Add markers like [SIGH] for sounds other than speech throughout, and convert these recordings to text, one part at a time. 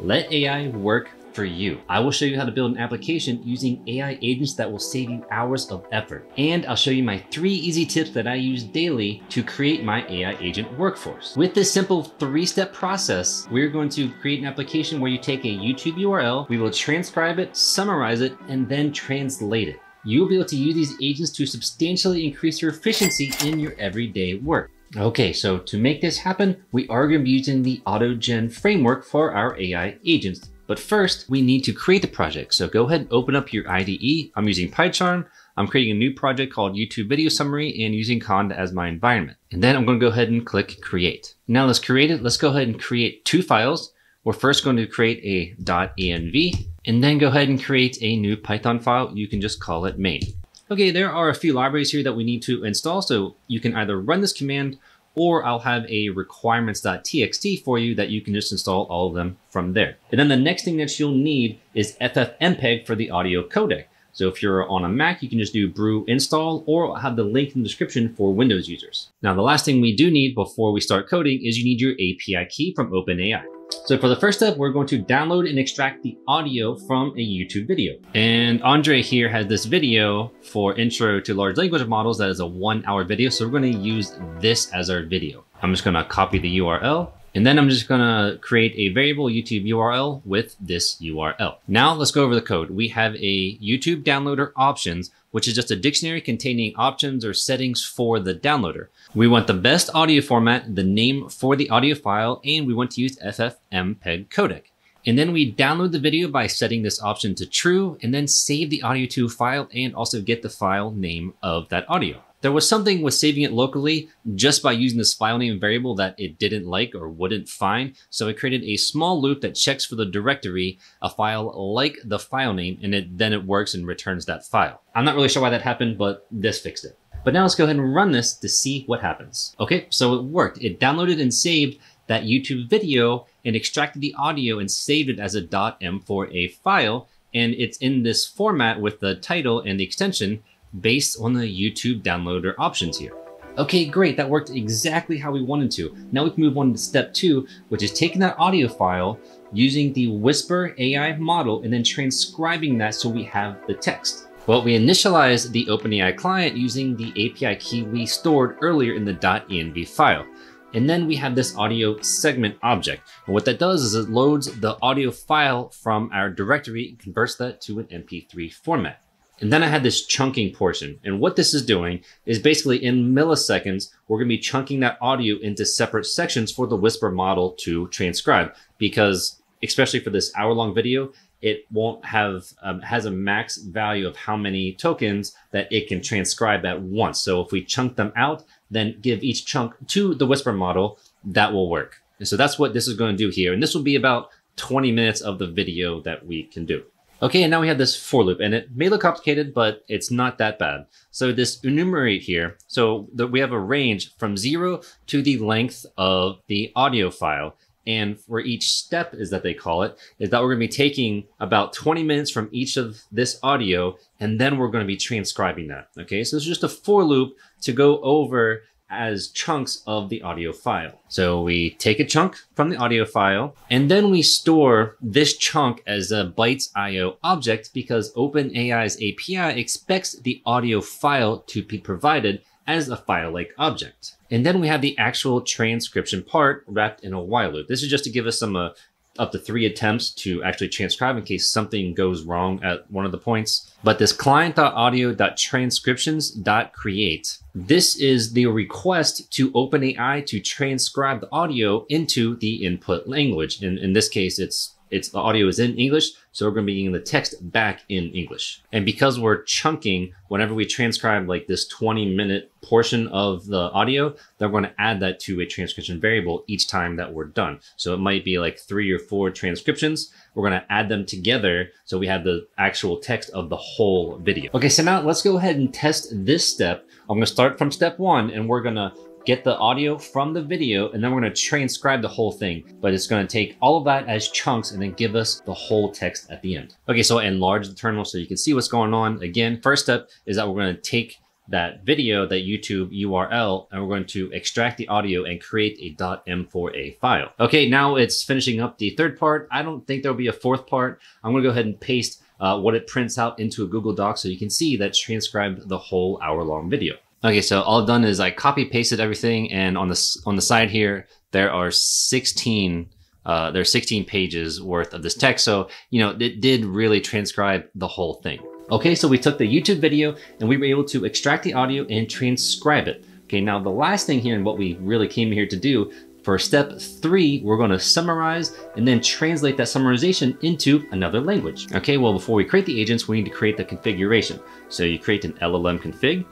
Let AI work for you. I will show you how to build an application using AI agents that will save you hours of effort. And I'll show you my three easy tips that I use daily to create my AI agent workforce. With this simple three-step process, we're going to create an application where you take a YouTube URL, we will transcribe it, summarize it, and then translate it. You'll be able to use these agents to substantially increase your efficiency in your everyday work. Okay, so to make this happen, we are going to be using the AutoGen framework for our AI agents. But first, we need to create the project. So go ahead and open up your IDE. I'm using PyCharm. I'm creating a new project called YouTube Video Summary and using Conda as my environment. And then I'm going to go ahead and click Create. Now let's create it. Let's go ahead and create two files. We're first going to create a .env and then go ahead and create a new Python file. You can just call it main. Okay, there are a few libraries here that we need to install. So you can either run this command or I'll have a requirements.txt for you that you can just install all of them from there. And then the next thing that you'll need is FFmpeg for the audio codec. So if you're on a Mac, you can just do brew install or I'll have the link in the description for Windows users. Now, the last thing we do need before we start coding is you need your API key from OpenAI. So for the first step, we're going to download and extract the audio from a YouTube video. And Andrej here has this video for intro to large language models that is a one hour video. So we're going to use this as our video. I'm just going to copy the URL and then I'm just gonna create a variable YouTube URL with this URL. Now let's go over the code. We have a YouTube downloader options, which is just a dictionary containing options or settings for the downloader. We want the best audio format, the name for the audio file, and we want to use FFmpeg codec. And then we download the video by setting this option to true and then save the audio to file and also get the file name of that audio. There was something with saving it locally just by using this file name variable that it didn't like or wouldn't find. So I created a small loop that checks for the directory, a file like the file name, and it, then it works and returns that file. I'm not really sure why that happened, but this fixed it. But now let's go ahead and run this to see what happens. Okay, so it worked. It downloaded and saved that YouTube video and extracted the audio and saved it as a .m4a file. And it's in this format with the title and the extension based on the YouTube downloader options here. Okay, great, that worked exactly how we wanted to. Now we can move on to step two, which is taking that audio file, using the Whisper AI model, and then transcribing that so we have the text. Well, we initialized the OpenAI client using the API key we stored earlier in the .env file. And then we have this audio segment object. And what that does is it loads the audio file from our directory and converts that to an MP3 format. And then I had this chunking portion. And what this is doing is basically in milliseconds, we're going to be chunking that audio into separate sections for the Whisper model to transcribe. Because especially for this hour long video, it won't have, um, has a max value of how many tokens that it can transcribe at once. So if we chunk them out, then give each chunk to the Whisper model, that will work. And so that's what this is going to do here. And this will be about 20 minutes of the video that we can do. Okay, and now we have this for loop, and it may look complicated, but it's not that bad. So this enumerate here, so that we have a range from zero to the length of the audio file. And for each step, is that they call it, is that we're going to be taking about 20 minutes from each of this audio, and then we're going to be transcribing that. Okay, so it's just a for loop to go over as chunks of the audio file. So we take a chunk from the audio file and then we store this chunk as a bytes IO object because OpenAI's API expects the audio file to be provided as a file-like object. And then we have the actual transcription part wrapped in a while loop. This is just to give us some uh, up to three attempts to actually transcribe in case something goes wrong at one of the points. But this client.audio.transcriptions.create, this is the request to OpenAI to transcribe the audio into the input language. In, in this case, it's it's the audio is in English, so we're going to be getting the text back in English. And because we're chunking, whenever we transcribe like this 20 minute portion of the audio, then we're going to add that to a transcription variable each time that we're done. So it might be like three or four transcriptions. We're going to add them together so we have the actual text of the whole video. Okay, so now let's go ahead and test this step. I'm going to start from step one and we're going to get the audio from the video, and then we're gonna transcribe the whole thing. But it's gonna take all of that as chunks and then give us the whole text at the end. Okay, so enlarge the terminal so you can see what's going on. Again, first step is that we're gonna take that video, that YouTube URL, and we're going to extract the audio and create a .m4a file. Okay, now it's finishing up the third part. I don't think there'll be a fourth part. I'm gonna go ahead and paste uh, what it prints out into a Google Doc so you can see that's transcribed the whole hour long video. Okay, so all I've done is I copy pasted everything and on the, on the side here, there are 16 uh, there's 16 pages worth of this text. So, you know, it did really transcribe the whole thing. Okay, so we took the YouTube video and we were able to extract the audio and transcribe it. Okay, now the last thing here and what we really came here to do for step three, we're gonna summarize and then translate that summarization into another language. Okay, well, before we create the agents, we need to create the configuration. So you create an LLM config,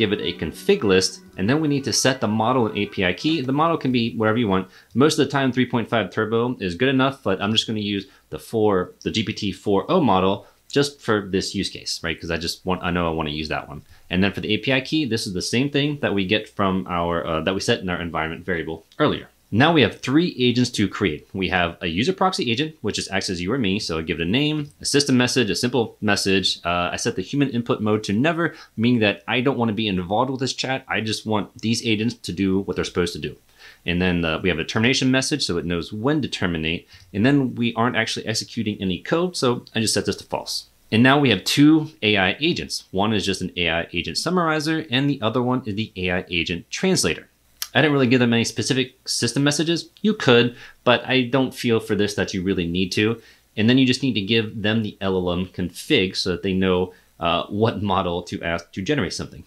give it a config list, and then we need to set the model and API key. The model can be whatever you want. Most of the time, 3.5 Turbo is good enough, but I'm just gonna use the 4, the GPT-4o model just for this use case, right? Because I just want, I know I want to use that one. And then for the API key, this is the same thing that we get from our, uh, that we set in our environment variable earlier. Now we have three agents to create. We have a user proxy agent, which just acts as you or me. So I give it a name, a system message, a simple message. Uh, I set the human input mode to never, meaning that I don't want to be involved with this chat. I just want these agents to do what they're supposed to do. And then uh, we have a termination message, so it knows when to terminate. And then we aren't actually executing any code, so I just set this to false. And now we have two AI agents. One is just an AI agent summarizer, and the other one is the AI agent translator. I didn't really give them any specific system messages. You could, but I don't feel for this that you really need to. And then you just need to give them the LLM config so that they know uh, what model to ask to generate something.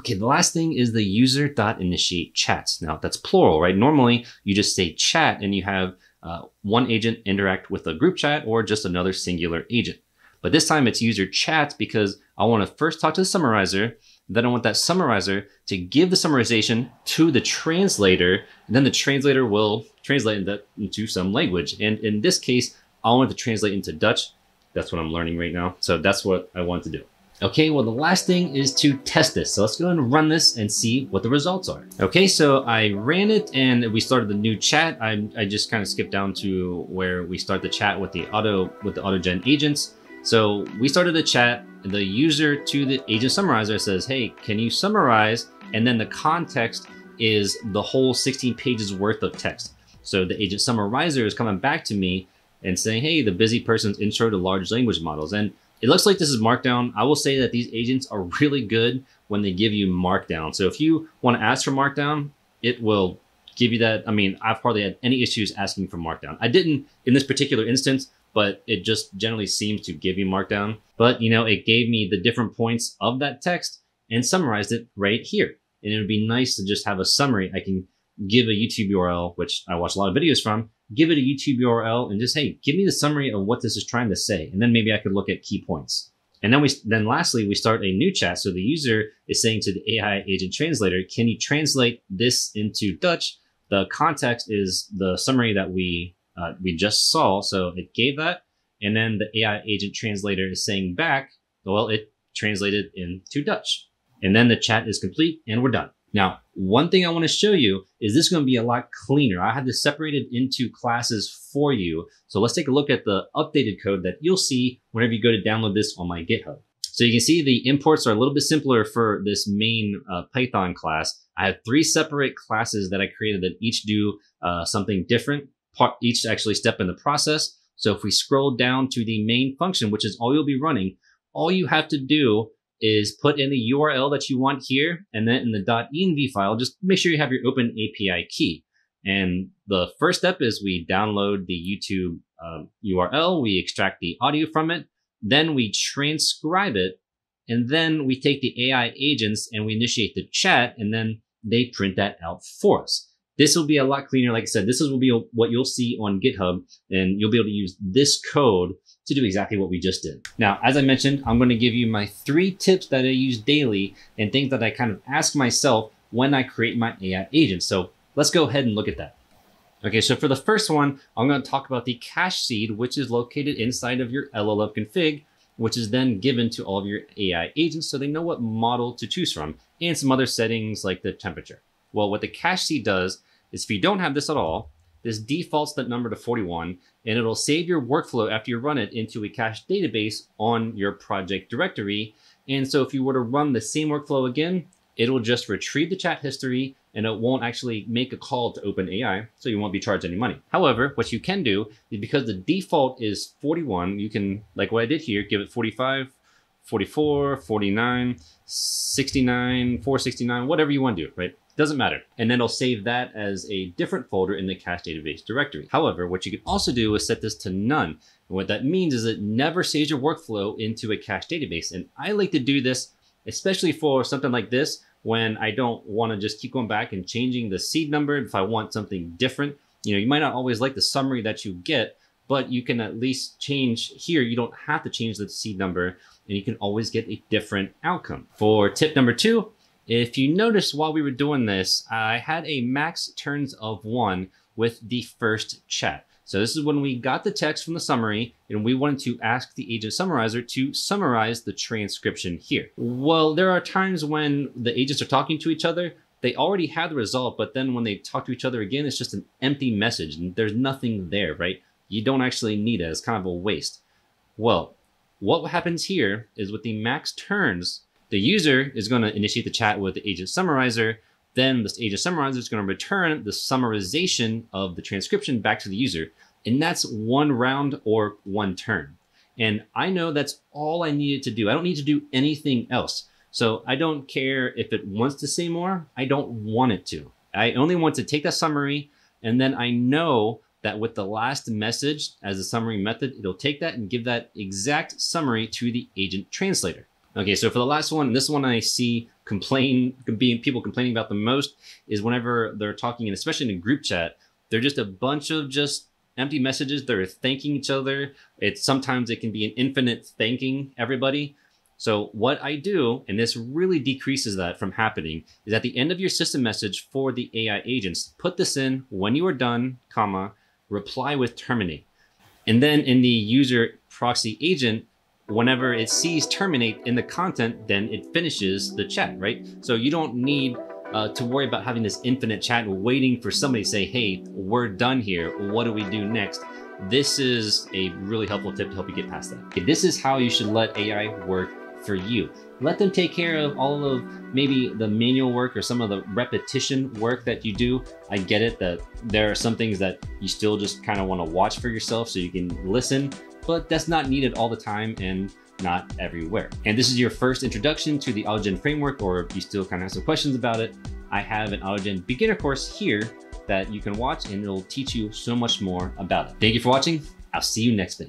Okay, the last thing is the user.initiate chats. Now that's plural, right? Normally you just say chat and you have uh, one agent interact with a group chat or just another singular agent. But this time it's user chats because I want to first talk to the summarizer then I want that summarizer to give the summarization to the translator, and then the translator will translate that into some language. And in this case, I want to translate into Dutch. That's what I'm learning right now. So that's what I want to do. Okay, well, the last thing is to test this. So let's go and run this and see what the results are. Okay, so I ran it and we started the new chat. I, I just kind of skipped down to where we start the chat with the auto with the AutoGen agents. So we started the chat, the user to the agent summarizer says, hey, can you summarize? And then the context is the whole 16 pages worth of text. So the agent summarizer is coming back to me and saying, hey, the busy person's intro to large language models. And it looks like this is Markdown. I will say that these agents are [LAUGHS] really good when they give you Markdown. So if you want to ask for Markdown, it will give you that. I mean, I've hardly had any issues asking for Markdown. I didn't in this particular instance but it just generally seems to give you Markdown. But, you know, it gave me the different points of that text and summarized it right here. And it would be nice to just have a summary. I can give a YouTube URL, which I watch a lot of videos from, give it a YouTube URL and just, hey, give me the summary of what this is trying to say. And then maybe I could look at key points. And then we, then lastly, we start a new chat. So the user is saying to the AI agent translator, can you translate this into Dutch? The context is the summary that we uh, we just saw. So it gave that. And then the AI agent translator is saying back, well, it translated into Dutch. And then the chat is complete and we're done. Now, one thing I want to show you is this is going to be a lot cleaner. I had this separated into classes for you. So let's take a look at the updated code that you'll see whenever you go to download this on my GitHub. So you can see the imports are a little bit simpler for this main uh, Python class. I have three separate classes that I created that each do uh, something different part, each actually step in the process. So if we scroll down to the main function, which is all you'll be running, all you have to do is put in the URL that you want here, and then in the .env file, just make sure you have your open API key. And the first step is we download the YouTube uh, URL, we extract the audio from it, then we transcribe it, and then we take the AI agents and we initiate the chat, and then they print that out for us. This will be a lot cleaner. Like I said, this will be what you'll see on GitHub and you'll be able to use this code to do exactly what we just did. Now, as I mentioned, I'm going to give you my three tips that I use daily and things that I kind of ask myself when I create my AI agent. So let's go ahead and look at that. Okay, so for the first one, I'm going to talk about the cache seed, which is located inside of your LLM config, which is then given to all of your AI agents so they know what model to choose from and some other settings like the temperature. Well, what the cache seed does is if you don't have this at all, this defaults that number to 41 and it'll save your workflow after you run it into a cache database on your project directory. And so if you were to run the same workflow again, it'll just retrieve the chat history and it won't actually make a call to OpenAI, so you won't be charged any money. However, what you can do is because the default is 41, you can, like what I did here, give it 45, 44, 49, 69, 469, whatever you want to do, right? Doesn't matter. And then it'll save that as a different folder in the cache database directory. However, what you can also do is set this to none. And what that means is it never saves your workflow into a cache database. And I like to do this, especially for something like this, when I don't want to just keep going back and changing the seed number if I want something different. You know, you might not always like the summary that you get, but you can at least change here. You don't have to change the seed number and you can always get a different outcome. For tip number two, if you notice while we were doing this, I had a max turns of one with the first chat. So this is when we got the text from the summary and we wanted to ask the agent summarizer to summarize the transcription here. Well, there are times when the agents are talking to each other, they already have the result, but then when they talk to each other again, it's just an empty message and there's nothing there, right? You don't actually need it. It's kind of a waste. Well, what happens here is with the max turns, the user is going to initiate the chat with the agent summarizer, then this agent summarizer is going to return the summarization of the transcription back to the user. And that's one round or one turn. And I know that's all I needed to do. I don't need to do anything else. So I don't care if it wants to say more. I don't want it to. I only want to take that summary and then I know that with the last message as a summary method, it'll take that and give that exact summary to the agent translator. Okay, so for the last one, this one I see complain, being people complaining about the most is whenever they're talking, and especially in a group chat, they're just a bunch of just empty messages. They're thanking each other. It's sometimes it can be an infinite thanking everybody. So what I do, and this really decreases that from happening, is at the end of your system message for the AI agents, put this in when you are done, comma, reply with terminate. And then in the user proxy agent, whenever it sees terminate in the content, then it finishes the chat, right? So you don't need uh, to worry about having this infinite chat waiting for somebody to say, hey, we're done here. What do we do next? This is a really helpful tip to help you get past that. Okay, this is how you should let AI work for you. Let them take care of all of maybe the manual work or some of the repetition work that you do. I get it that there are some things that you still just kind of want to watch for yourself so you can listen, but that's not needed all the time and not everywhere. And this is your first introduction to the AutoGen framework, or if you still kind of have some questions about it, I have an AutoGen beginner course here that you can watch and it'll teach you so much more about it. Thank you for watching. I'll see you next video.